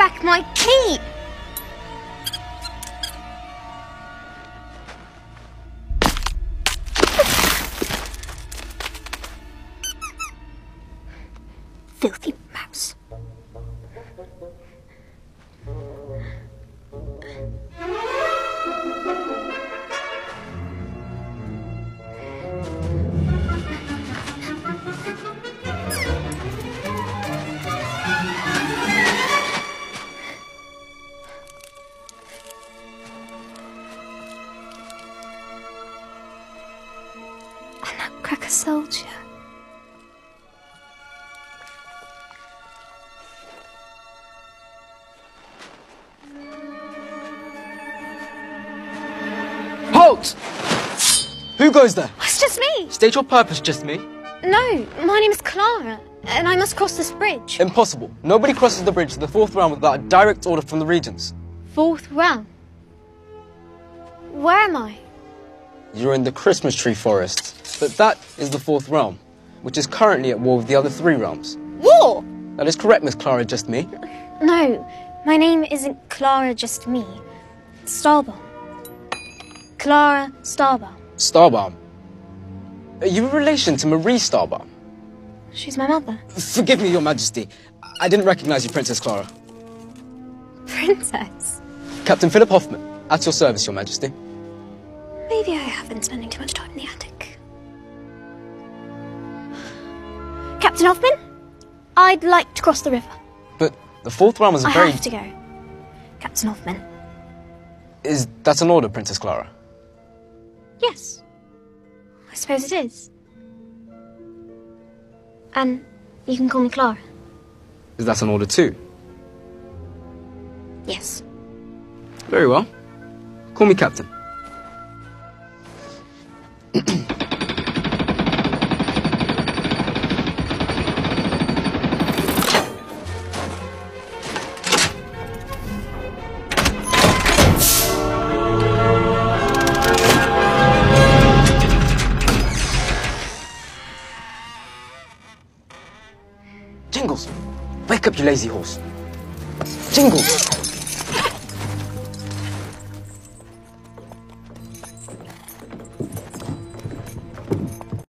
back my key! Filthy mouse. A soldier. Halt! Who goes there? It's just me. State your purpose, just me. No, my name is Clara, and I must cross this bridge. Impossible. Nobody crosses the bridge to the fourth round without a direct order from the regents. Fourth round? Where am I? You're in the Christmas tree forest, but that is the fourth realm, which is currently at war with the other three realms. War! That is correct, Miss Clara, just me. No, my name isn't Clara, just me. Stahlbaum. Clara Stahlbaum. Stahlbaum. Are you a relation to Marie Stahlbaum? She's my mother. Forgive me, Your Majesty. I didn't recognize you, Princess Clara. Princess. Captain Philip Hoffman, at your service, Your Majesty. Maybe I have been spending too much Captain Hoffman, I'd like to cross the river. But the fourth realm is a I very. have to go. Captain Hoffman. Is that an order, Princess Clara? Yes. I suppose it is. And you can call me Clara. Is that an order too? Yes. Very well. Call me Captain. Jingles! Wake up, you lazy horse. Jingles!